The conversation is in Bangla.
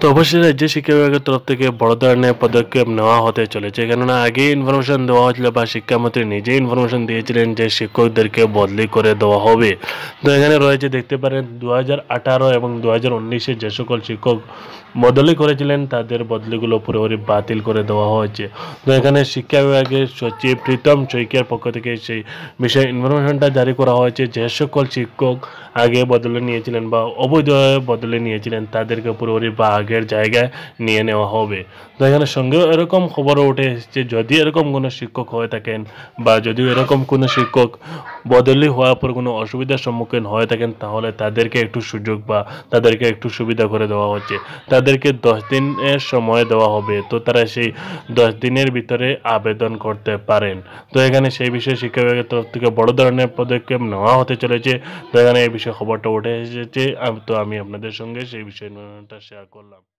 তো অবশ্যই রাজ্য শিক্ষা বিভাগের তরফ থেকে বড় ধরনের পদক্ষেপ নেওয়া হতে চলেছে। কেননা আগে ইনফরমেশন দেওয়া হয়েছিল বা শিক্ষামন্ত্রী নিজে ইনফরমেশন দিয়েছিলেন যে শিক্ষকদেরকে বদলি করে দেওয়া হবে। তো এখানে রয়েছে, দেখতে পারেন দু হাজার আঠারো এবং দু যে সকল শিক্ষক বদলি করেছিলেন, তাদের বদলিগুলো পুরোপুরি বাতিল করে দেওয়া হয়েছে। তো এখানে শিক্ষা বিভাগের সচিব প্রীতম চৈকিয়ার পক্ষ থেকে সেই বিষয়ে ইনফরমেশনটা জারি করা হয়েছে। যে সকল শিক্ষক আগে বদলে নিয়েছিলেন বা অবৈধভাবে বদলে নিয়েছিলেন, তাদেরকে পুরোপুরি বা আগের জায়গায় নিয়ে নেওয়া হবে। তো এখানে সঙ্গেও এরকম খবরও উঠে এসেছে যদি এরকম কোনো শিক্ষক হয়ে থাকেন বা যদি এরকম কোনো শিক্ষক বদলি হওয়ার পর কোনো অসুবিধার সম্মুখীন হয়ে থাকেন, তাহলে তাদেরকে একটু সুযোগ বা তাদেরকে একটু সুবিধা করে দেওয়া হচ্ছে। তাদেরকে দশ দিনের সময় দেওয়া হবে, তো তারা সেই দশ দিনের ভিতরে আবেদন করতে পারেন। তো এখানে সেই বিষয়ে শিক্ষা বিভাগের তরফ থেকে বড় ধরনের পদক্ষেপ নেওয়া হতে চলেছে। তো এখানে এই বিষয়ে খবরটা উঠে এসেছে। তো আমি আপনাদের সঙ্গে সেই বিষয়টা শেয়ার করলাম।